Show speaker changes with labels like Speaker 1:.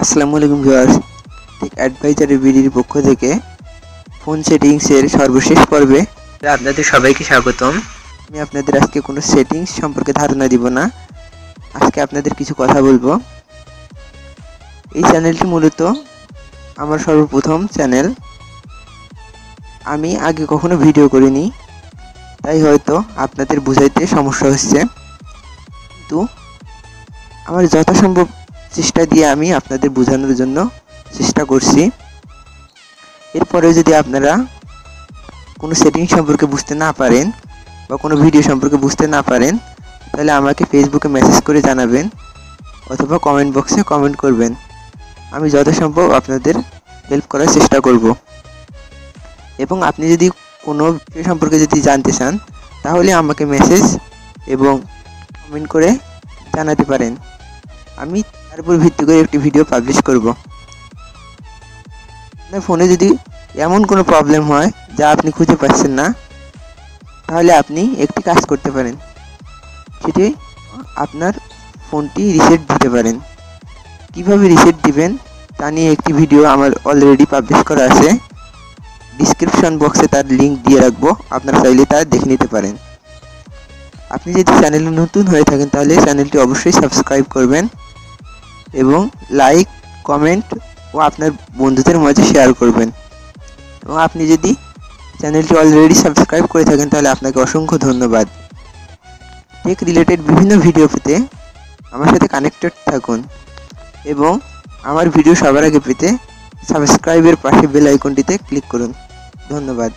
Speaker 1: আসসালামু আলাইকুম viewers. Take advisory বিডির পক্ষ থেকে ফোন সেটিংসের সর্বশেষ পর্বে আপনাদের সবাইকে স্বাগতম। আমি আপনাদের আজকে কোনো সেটিংস সম্পর্কে ধারণা দিব না। আজকে আপনাদের কিছু কথা বলব। এই চ্যানেলটি মূলত আমার সর্বপ্রথম চ্যানেল। আমি আগে কখনো ভিডিও করিনি, তাই হয়তো আপনাদের বুঝাইতে সমস্যা হচ্ছে। কিন্তু আমার যথাসম্ভব চেষ্টা দিয়ে আমি আপনাদের বোঝানোর জন্য চেষ্টা করছি। এরপরেও যদি আপনারা কোনো সেটিং সম্পর্কে বুঝতে না পারেন বা কোনো ভিডিও সম্পর্কে বুঝতে না পারেন, তাহলে আমাকে ফেসবুকে মেসেজ করে জানাবেন অথবা কমেন্ট বক্সে কমেন্ট করবেন। আমি যথাসম্ভব আপনাদের হেল্প করার চেষ্টা করব। এবং আপনি যদি কোনো বিষয় সম্পর্কে যদি জানতে চান, তাহলে আমাকে মেসেজ এবং কমেন্ট করে জানাতে পারেন। আমি তার উপর ভিত্তি করে একটি ভিডিও পাবলিশ করব। আপনার ফোনে যদি এমন কোনো প্রবলেম হয় যা আপনি খুঁজে পাচ্ছেন না, তাহলে আপনি একটি কাজ করতে পারেন। সেটি আপনার ফোনটি রিসেট দিতে পারেন। কীভাবে রিসেট দিবেন তা নিয়ে একটি ভিডিও আমার অলরেডি পাবলিশ করা আছে। ডিসক্রিপশন বক্সে তার লিংক দিয়ে রাখব, আপনারা চাইলে তা দেখে নিতে পারেন। আপনি যদি চ্যানেলে নতুন হয়ে থাকেন, তাহলে চ্যানেলটি অবশ্যই সাবস্ক্রাইব করবেন। এবং লাইক কমেন্ট ও আপনার বন্ধুদের মাঝে শেয়ার করবেন। এবং আপনি যদি চ্যানেলটি অলরেডি সাবস্ক্রাইব করে থাকেন, তাহলে আপনাকে অসংখ্য ধন্যবাদ। টেক রিলেটেড বিভিন্ন ভিডিও পেতে আমার সাথে কানেক্টেড থাকুন এবং আমার ভিডিও সবার আগে পেতে সাবস্ক্রাইবের পাশে বেল আইকনটিতে ক্লিক করুন। ধন্যবাদ।